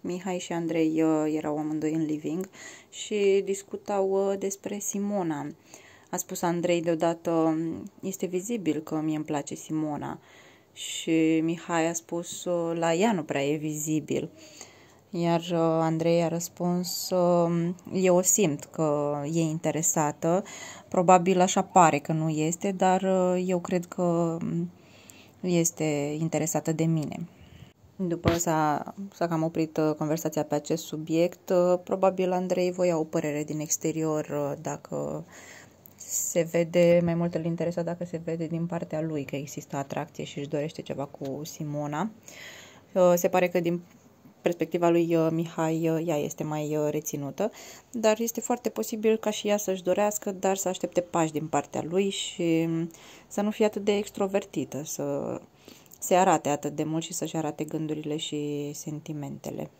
Mihai și Andrei uh, erau amândoi în living și discutau uh, despre Simona. A spus Andrei deodată, este vizibil că mie îmi place Simona. Și Mihai a spus, la ea nu prea e vizibil. Iar Andrei a răspuns, eu o simt că e interesată, probabil așa pare că nu este, dar eu cred că este interesată de mine. După s-a, s-a cam oprit uh, conversația pe acest subiect, uh, probabil Andrei voia o părere din exterior uh, dacă se vede, mai mult îl interesa dacă se vede din partea lui că există atracție și își dorește ceva cu Simona. Se pare că din perspectiva lui Mihai ea este mai reținută, dar este foarte posibil ca și ea să-și dorească, dar să aștepte pași din partea lui și să nu fie atât de extrovertită, să se arate atât de mult și să-și arate gândurile și sentimentele.